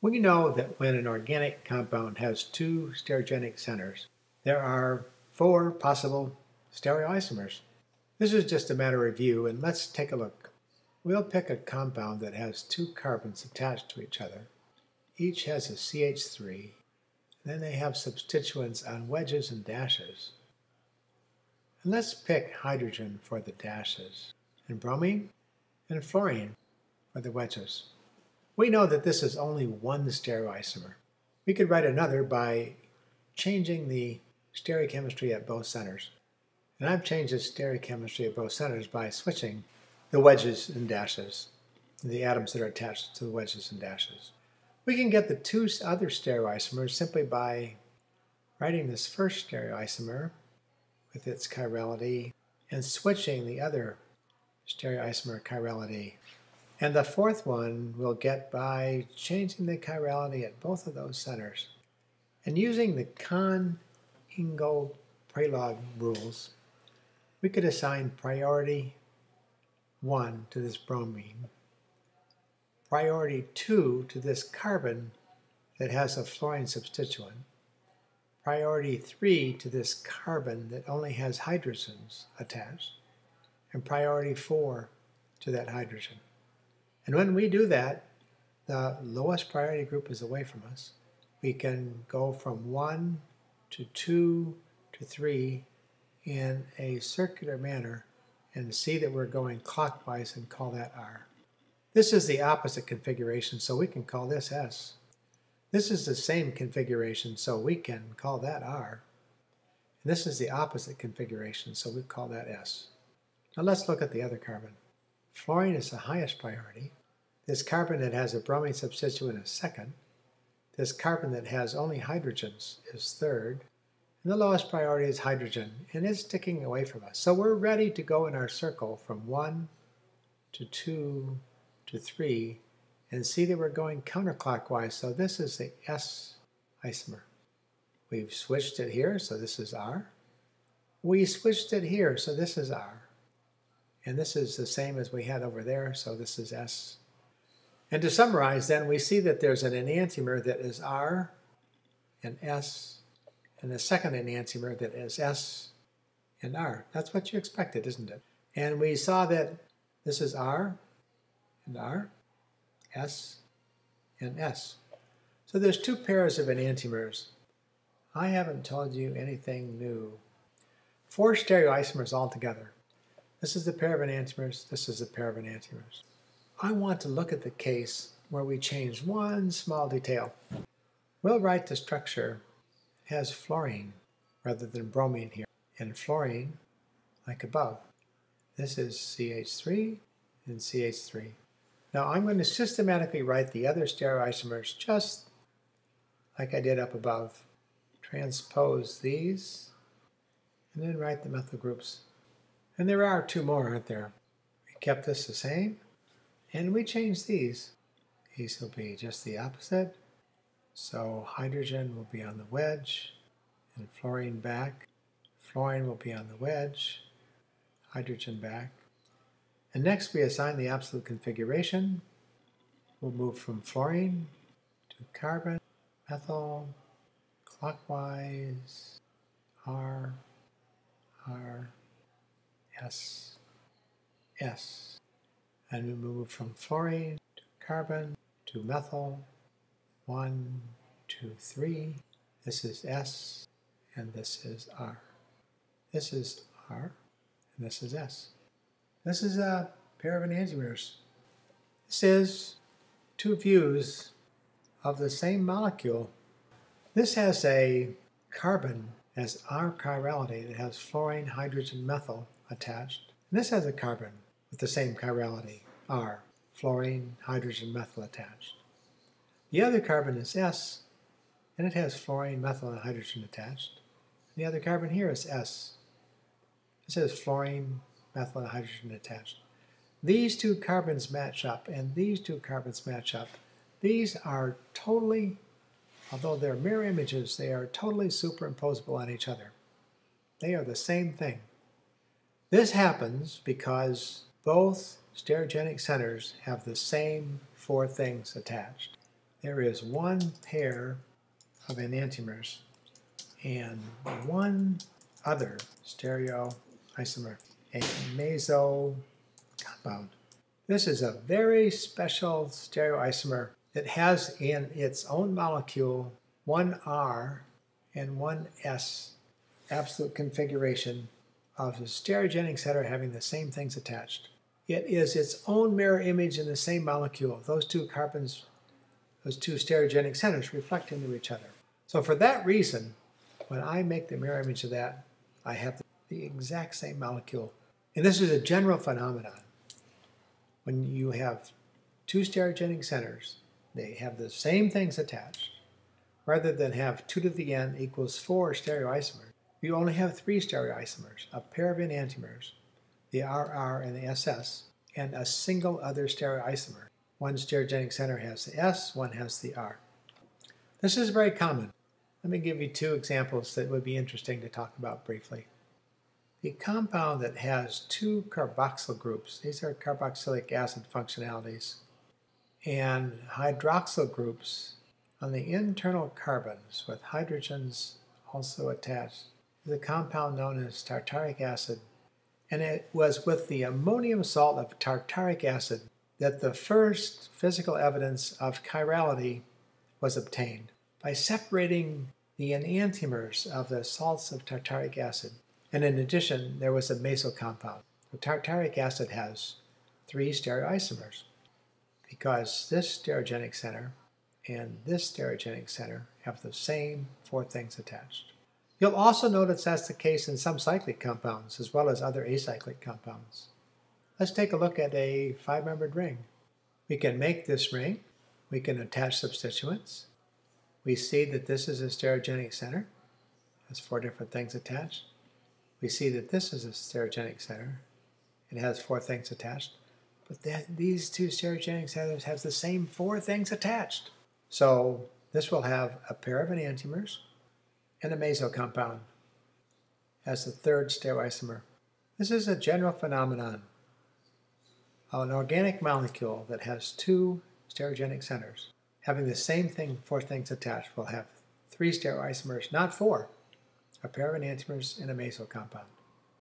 We know that when an organic compound has two stereogenic centers, there are four possible stereoisomers. This is just a matter of view, and let's take a look. We'll pick a compound that has two carbons attached to each other. Each has a CH3, then they have substituents on wedges and dashes. And let's pick hydrogen for the dashes, and bromine and fluorine for the wedges. We know that this is only one stereoisomer. We could write another by changing the stereochemistry at both centers. And I've changed the stereochemistry at both centers by switching the wedges and dashes, the atoms that are attached to the wedges and dashes. We can get the two other stereoisomers simply by writing this first stereoisomer with its chirality and switching the other stereoisomer chirality. And the fourth one we'll get by changing the chirality at both of those centers. And using the Cahn-Ingold-Prelog rules, we could assign priority 1 to this bromine, priority 2 to this carbon that has a fluorine substituent, priority 3 to this carbon that only has hydrogens attached, and priority 4 to that hydrogen. And when we do that, the lowest priority group is away from us. We can go from 1 to 2 to 3 in a circular manner and see that we're going clockwise and call that R. This is the opposite configuration, so we can call this S. This is the same configuration, so we can call that R. And this is the opposite configuration, so we call that S. Now let's look at the other carbon. Fluorine is the highest priority. This carbon that has a bromine substituent is second. This carbon that has only hydrogens is third. And the lowest priority is hydrogen, and it's sticking away from us. So we're ready to go in our circle from 1 to 2 to 3 and see that we're going counterclockwise. So this is the S isomer. We've switched it here, so this is R. We switched it here, so this is R. And this is the same as we had over there, so this is S. And to summarize then, we see that there's an enantiomer that is R and S, and a second enantiomer that is S and R. That's what you expected, isn't it? And we saw that this is R and R, S, and S. So there's two pairs of enantiomers. I haven't told you anything new. Four stereoisomers altogether. This is a pair of enantiomers, this is a pair of enantiomers. I want to look at the case where we change one small detail. We'll write the structure has fluorine rather than bromine here, and fluorine like above. This is CH3 and CH3. Now I'm going to systematically write the other stereoisomers just like I did up above. Transpose these, and then write the methyl groups. And there are two more, aren't there? We kept this the same, and we changed these. These will be just the opposite. So hydrogen will be on the wedge, and fluorine back. Fluorine will be on the wedge, hydrogen back. And next we assign the absolute configuration. We'll move from fluorine to carbon, methyl, clockwise, R, R, S, S. And we move from fluorine to carbon to methyl, one, two, three. This is S, and this is R. This is R, and this is S. This is a pair of enantiomers. This is two views of the same molecule. This has a carbon as R chirality that has fluorine, hydrogen, methyl attached. And this has a carbon with the same chirality, R, fluorine, hydrogen, methyl attached. The other carbon is S, and it has fluorine, methyl, and hydrogen attached. And the other carbon here is S. It says fluorine, methyl and hydrogen attached. These two carbons match up, and these two carbons match up. These are totally, although they're mirror images, they are totally superimposable on each other. They are the same thing. This happens because both stereogenic centers have the same four things attached. there is one pair of enantiomers and one other stereoisomer, a meso compound. This is a very special stereoisomer that has in its own molecule one R and one S absolute configuration of the stereogenic center having the same things attached. It is its own mirror image in the same molecule. Those two carbons, those two stereogenic centers reflect into each other. So for that reason, when I make the mirror image of that, I have the exact same molecule. And this is a general phenomenon. When you have two stereogenic centers, they have the same things attached. Rather than have 2 to the n equals 4 stereoisomers, you only have three stereoisomers, a pair of enantiomers, the RR and the SS, and a single other stereoisomer. One stereogenic center has the S, one has the R. This is very common. Let me give you two examples that would be interesting to talk about briefly. The compound that has two carboxyl groups, these are carboxylic acid functionalities, and hydroxyl groups on the internal carbons with hydrogens also attached a compound known as tartaric acid and it was with the ammonium salt of tartaric acid that the first physical evidence of chirality was obtained by separating the enantiomers of the salts of tartaric acid. And in addition, there was a meso compound. The tartaric acid has three stereoisomers because this stereogenic center and this stereogenic center have the same four things attached. You'll also notice that's the case in some cyclic compounds as well as other acyclic compounds. Let's take a look at a five-membered ring. We can make this ring. We can attach substituents. We see that this is a stereogenic center. It has four different things attached. We see that this is a stereogenic center. It has four things attached. But that, these two stereogenic centers have the same four things attached. So this will have a pair of enantiomers, and a meso compound as the third stereoisomer. This is a general phenomenon an organic molecule that has two stereogenic centers. Having the same thing, four things attached, will have three stereoisomers, not four, a pair of enantiomers and a meso compound.